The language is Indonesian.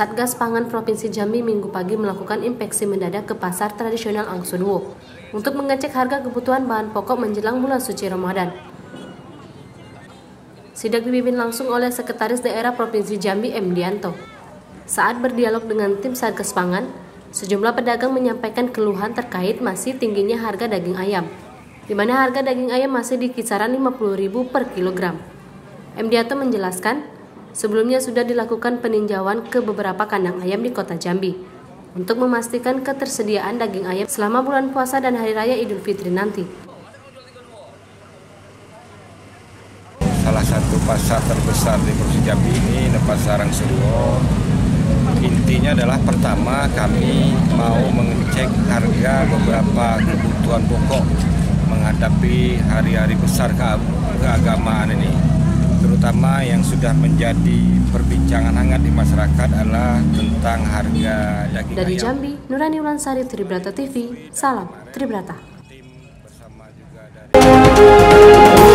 Satgas Pangan Provinsi Jambi minggu pagi melakukan inspeksi mendadak ke pasar tradisional Angsuduo untuk mengecek harga kebutuhan bahan pokok menjelang bulan suci Ramadan. Sidak dipimpin langsung oleh Sekretaris Daerah Provinsi Jambi M. Dianto. Saat berdialog dengan tim Satgas Pangan, sejumlah pedagang menyampaikan keluhan terkait masih tingginya harga daging ayam, di mana harga daging ayam masih di kisaran 50.000 per kilogram. M. Dianto menjelaskan, Sebelumnya sudah dilakukan peninjauan ke beberapa kandang ayam di kota Jambi untuk memastikan ketersediaan daging ayam selama bulan puasa dan Hari Raya Idul Fitri nanti. Salah satu pasar terbesar di Provinsi Jambi ini, Pasar Rangsuruo. Intinya adalah pertama kami mau mengecek harga beberapa kebutuhan pokok menghadapi hari-hari besar keagamaan ini pertama yang sudah menjadi perbincangan hangat di masyarakat adalah tentang harga daging Dari ayam. Jambi, Nurani Ulansari, Tribrata TV. Salam Tribrata. Tim bersama juga dari...